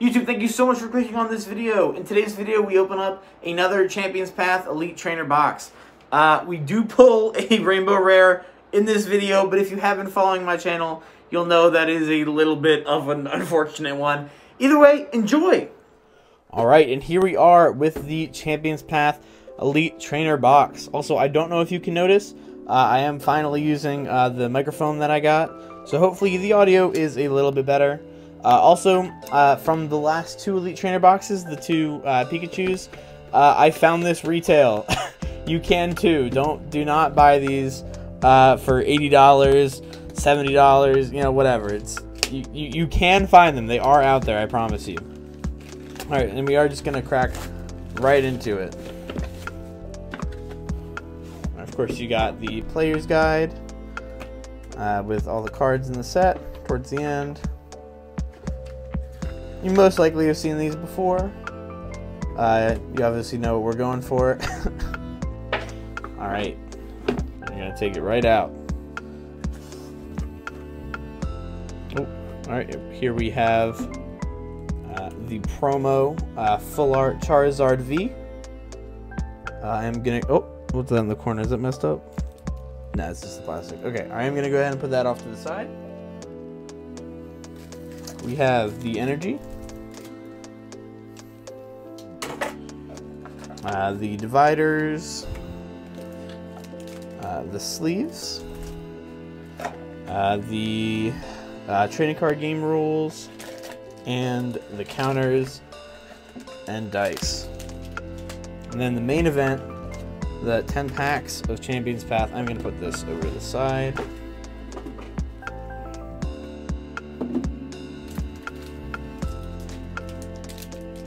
YouTube, thank you so much for clicking on this video. In today's video, we open up another Champions Path Elite Trainer box. Uh, we do pull a Rainbow Rare in this video, but if you have been following my channel, you'll know that is a little bit of an unfortunate one. Either way, enjoy! Alright, and here we are with the Champions Path Elite Trainer box. Also, I don't know if you can notice, uh, I am finally using uh, the microphone that I got, so hopefully the audio is a little bit better. Uh, also, uh, from the last two Elite Trainer boxes, the two uh, Pikachu's, uh, I found this retail. you can too. Don't do not buy these uh, for eighty dollars, seventy dollars, you know, whatever. It's you, you, you can find them. They are out there. I promise you. All right, and we are just gonna crack right into it. Of course, you got the player's guide uh, with all the cards in the set towards the end. You most likely have seen these before. Uh, you obviously know what we're going for. Alright. I'm going to take it right out. Oh, Alright, here we have uh, the promo uh, Full Art Charizard V. Uh, I'm going to... Oh, what's that in the corner? Is it messed up? No, it's just the plastic. Okay, I am going to go ahead and put that off to the side. We have the energy. Uh, the dividers. Uh, the sleeves. Uh, the uh, trading card game rules. And the counters and dice. And then the main event, the 10 packs of Champions Path. I'm going to put this over the side.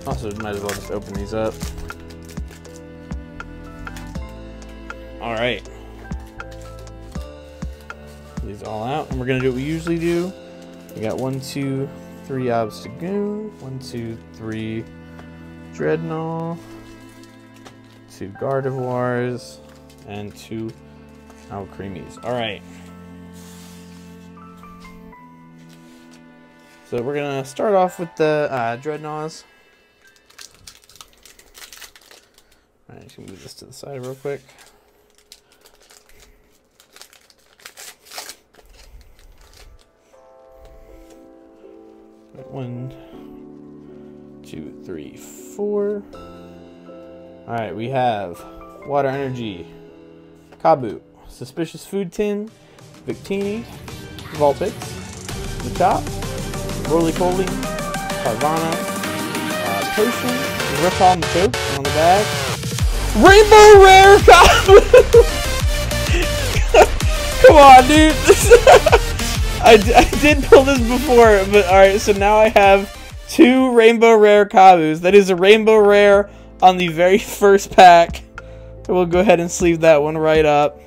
Also, might as well just open these up. All right. These all out, and we're gonna do what we usually do. We got one, two, three Obstagoon, one, two, three Drednaw, two Gardevoirs, and two Alcremies. All right. So we're gonna start off with the uh, Drednaws. Alright, just move this to the side real quick. One, two, three, four. Alright, we have Water Energy, Kabu, Suspicious Food Tin, Victini, Vulpix, top, Roly Poly, Carvanha, uh, Potion, the choke on the back, Rainbow Rare Kabu! Come on, dude! I, did pull this before, but alright, so now I have two Rainbow Rare Kabus. That is a Rainbow Rare on the very first pack. We'll go ahead and sleeve that one right up.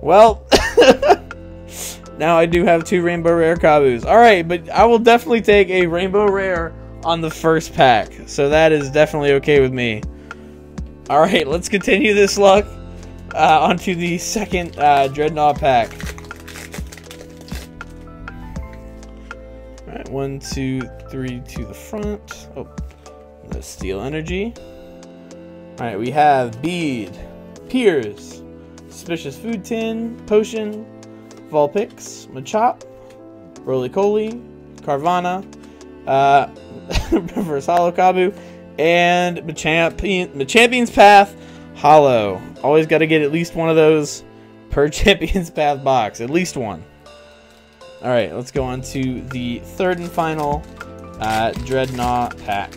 Well, now I do have two Rainbow Rare Kabus. Alright, but I will definitely take a Rainbow Rare on the first pack. So that is definitely okay with me. Alright, let's continue this luck uh, onto the second uh, Drednaw pack. One, two, three to the front. Oh, the Steel Energy. Alright, we have Bede, Piers, Suspicious Food Tin, Potion, Vulpix, Machop, Rolycoly, Carvanha, uh, Reverse Holo Kabu, and Machampion, Machampion's Path Holo. Always got to get at least one of those per Champion's Path box. At least one. Alright, let's go on to the third and final uh, Drednaw pack.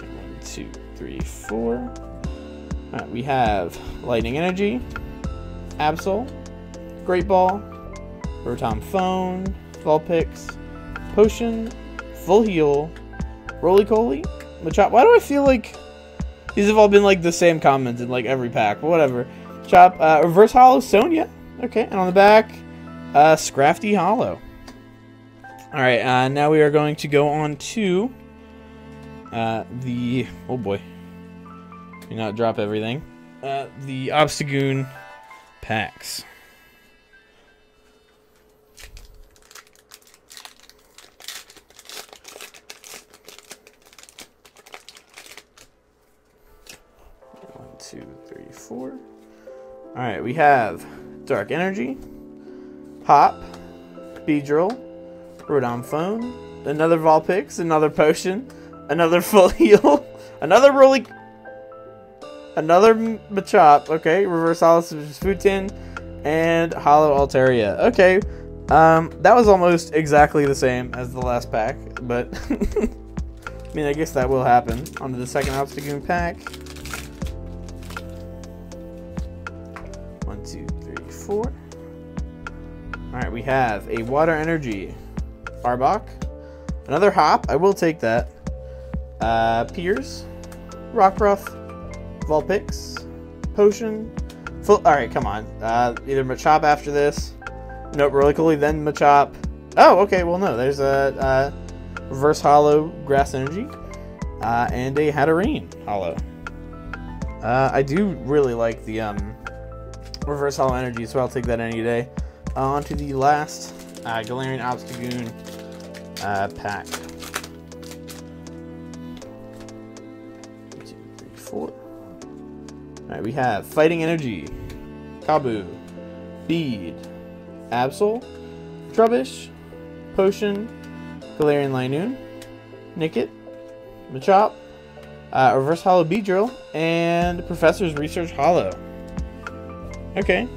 One, two, three, four. Alright, we have Lightning Energy, Absol, Great Ball, Rotom Phone, Vulpix, Potion, Full Heal, Rolycoly, Machop. Why do I feel like these have all been like the same comments in like every pack? But whatever. Chop, uh, Reverse Holo, Sonia. Okay, and on the back, uh, Scrafty Holo. Alright, uh, now we are going to go on to uh, the... Oh boy. Do not drop everything. Uh, the Obstagoon packs. One, two, three, four. Alright, we have Dark Energy. Hop, Beedrill, Rotom Phone, another Vulpix, another Potion, another Full Heal, another Rolly, another Machop, okay, Reverse Holo Sputin, and Holo Altaria. Okay, um, that was almost exactly the same as the last pack, but I mean, I guess that will happen. Onto the second Obstagoon pack. One, two, three, four. Alright, we have a Water Energy, Arbok, another Hop, I will take that, uh, Piers, Rockruff, Vulpix, Potion, Full, alright, come on, uh, either Machop after this, Nope, Rolycoly, then Machop. Oh, okay, well, no, there's a uh, Reverse Holo Grass Energy uh, and a Hatterene Holo. Uh, I do really like the um, Reverse Holo Energy, so I'll take that any day. On to the last uh, Galarian Obstagoon uh, pack. Two, three, four. Alright, we have Fighting Energy, Kabu, Bede, Absol, Trubbish, Potion, Galarian Linoone, Nickit, Machop, uh, Reverse Holo Beedrill, and Professor's Research Holo. Okay.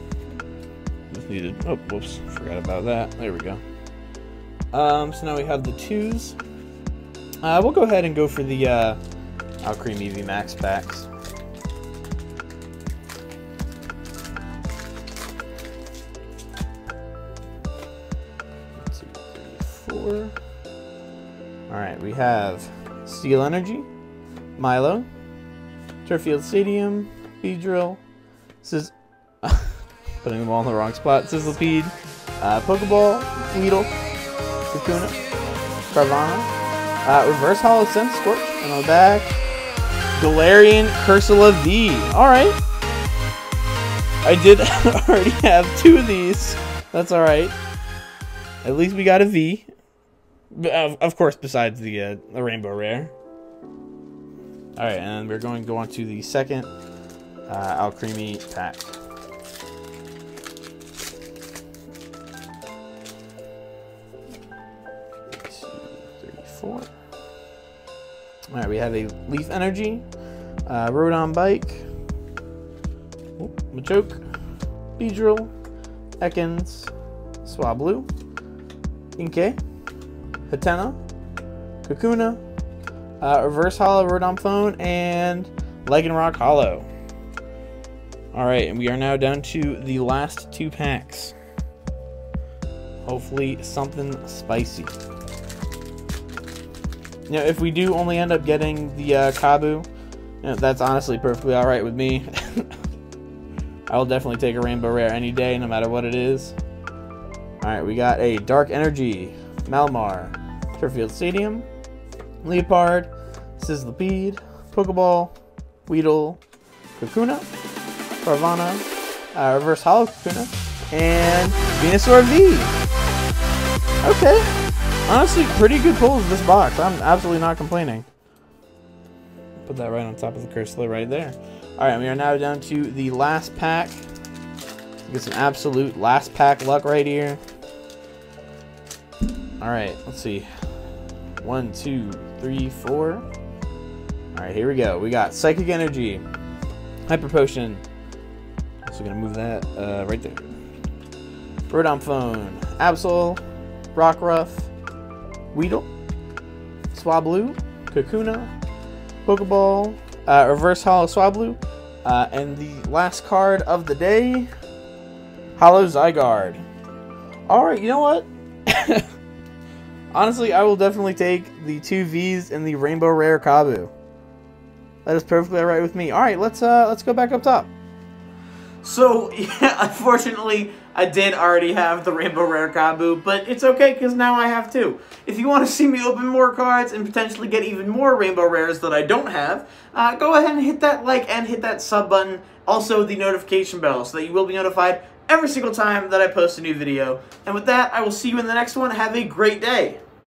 Needed. Oh, whoops. Forgot about that. There we go. Um, so now we have the twos. Uh, we'll go ahead and go for the uh, Alcremie EV Max packs. four. Alright, we have Steel Energy, Milo, Turffield Stadium, Beedrill, Sizz putting them all in the wrong spot, Sizzlipede, uh, Pokeball, Weedle, Kakuna, Carvanha, uh, Reverse Holo Sense Scorch, and on the back, Galarian Cursola V. Alright. I did already have two of these. That's alright. At least we got a V. Of, of course, besides the, uh, the Rainbow Rare. Alright, and we're going to go on to the second uh, Alcremie pack. Alright, we have a Leaf Energy, uh, Rotom Bike, Machoke, Beedrill, Ekans, Swablu, Inkay, Hatenna, Kakuna, uh, Reverse Holo Rotom Phone, and Rock Holo. Alright, and we are now down to the last two packs. Hopefully something spicy. Now, if we do only end up getting the uh, Kabu, you know, that's honestly perfectly alright with me. I will definitely take a Rainbow Rare any day, no matter what it is. Alright, we got a Dark Energy, Malamar, Turffield Stadium, Leopard, Sizzlipede, Pokeball, Weedle, Kakuna, Carvanha, uh, Reverse Holo Kakuna, and Venusaur V. Okay. Honestly, pretty good pulls this box. I'm absolutely not complaining. Put that right on top of the Cursola right there. Alright, we are now down to the last pack. Get some absolute last pack luck right here. Alright, let's see. One, two, three, four. Alright, here we go. We got Psychic Energy, Hyper Potion. So gonna move that uh, right there. Rotom Phone, Absol, Rockruff, Weedle, Swablu, Kakuna, Pokeball, uh, Reverse Holo Swablu, uh, and the last card of the day, Holo Zygarde. Alright, you know what? Honestly, I will definitely take the two V's and the Rainbow Rare Kabu. That is perfectly alright with me. Alright, let's uh let's go back up top. So, yeah, unfortunately, I did already have the Rainbow Rare Kabu, but it's okay because now I have two. If you want to see me open more cards and potentially get even more Rainbow Rares that I don't have, uh, go ahead and hit that like and hit that sub button. Also, the notification bell so that you will be notified every single time that I post a new video. And with that, I will see you in the next one. Have a great day.